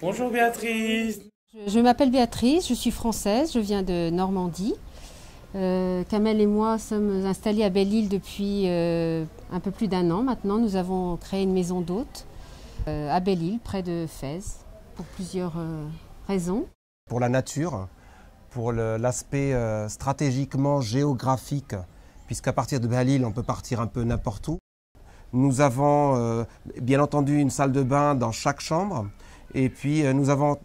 Bonjour Béatrice. Je, m'appelle Béatrice, je suis française, je viens de Normandie. Euh, Kamel et moi sommes installés à Belle-Île depuis euh, un peu plus d'un an maintenant. Nous avons créé une maison d'hôtes euh, à Belle-Île, près de Fès, pour plusieurs raisons. Pour la nature, pour l'aspect stratégiquement géographique, puisqu'à partir de Belle-Île, on peut partir un peu n'importe où. Nous avons bien entendu une salle de bain dans chaque chambre, et puis nous avons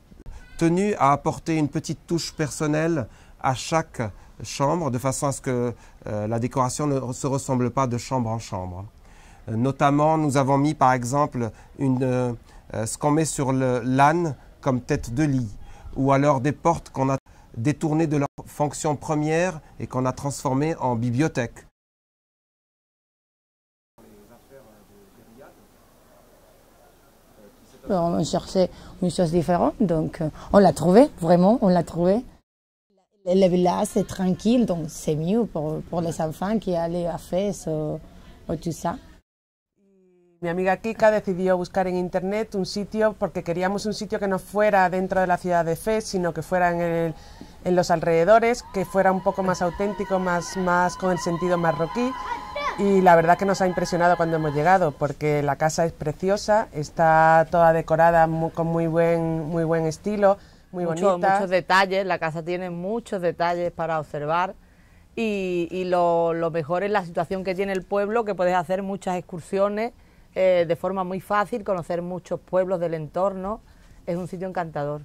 tenu à apporter une petite touche personnelle à chaque chambre, de façon à ce que euh, la décoration ne se ressemble pas de chambre en chambre. Euh, notamment, nous avons mis par exemple une, euh, ce qu'on met sur l'âne comme tête de lit, ou alors des portes qu'on a détournées de leur fonction première et qu'on a transformées en bibliothèque. On cherchait une chose différente, donc on l'a trouvé, vraiment, on l'a trouvé. Le village c'est tranquille, donc c'est mieux pour, pour, les enfants qui allaient à Fès o, o tout ça. Mi amiga Kika decidió buscar en internet un sitio porque queríamos un sitio que no fuera dentro de la ciudad de Fez, sino que fuera en, el, en, los alrededores, que fuera un poco más auténtico, más, más con el sentido marroquí. Y la verdad que nos ha impresionado cuando hemos llegado, porque la casa es preciosa, está toda decorada muy, con muy buen, muy buen estilo. muy bonita. Muchos detalles, la casa tiene muchos detalles para observar y, lo, mejor es la situación que tiene el pueblo, que puedes hacer muchas excursiones eh, de forma muy fácil, conocer muchos pueblos del entorno, es un sitio encantador.